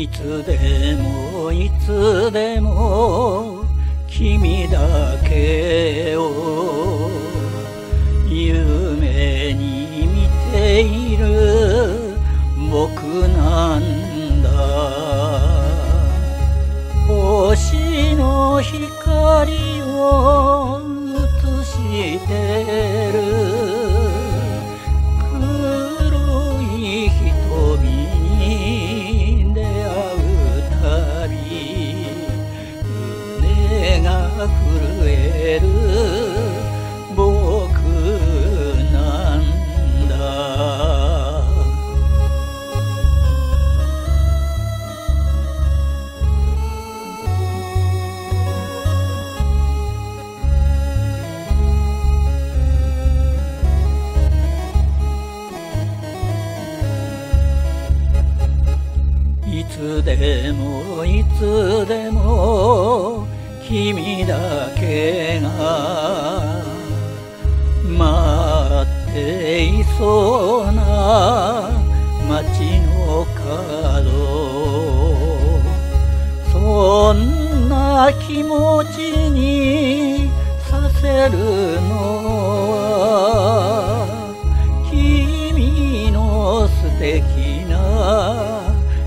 いつでもいつでも君だけを夢に見ている僕なんだ。星の光を映してる。震える。僕なんだ。いつでもいつでも君だけが待っていそうな街の角。そんな気持ちにさせるのは君の素敵な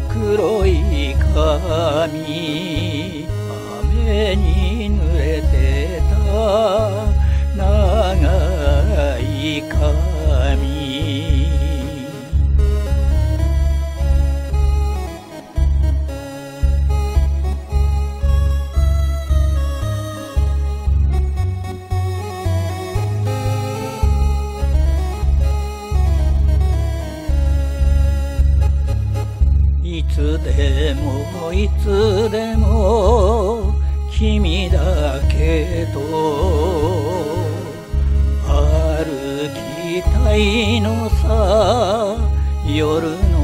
黒い髪。雨に濡れてた長い髪。いつでもいつでも君だけと歩きたいのさ夜の